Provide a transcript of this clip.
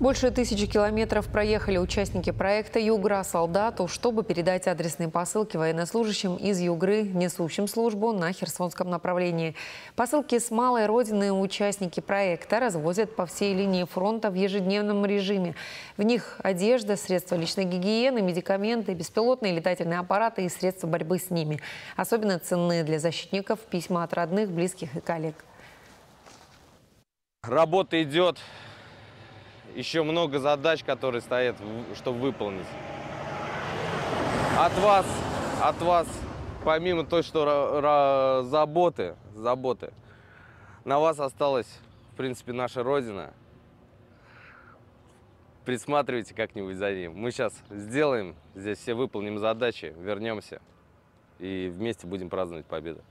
Больше тысячи километров проехали участники проекта «Югра солдату», чтобы передать адресные посылки военнослужащим из Югры, несущим службу на Херсонском направлении. Посылки с малой родины участники проекта развозят по всей линии фронта в ежедневном режиме. В них одежда, средства личной гигиены, медикаменты, беспилотные летательные аппараты и средства борьбы с ними. Особенно ценные для защитников письма от родных, близких и коллег. Работа идет. Еще много задач, которые стоят, чтобы выполнить. От вас, от вас, помимо той, что заботы, заботы, на вас осталась, в принципе, наша Родина. Присматривайте как-нибудь за ним. Мы сейчас сделаем, здесь все выполним задачи, вернемся и вместе будем праздновать победу.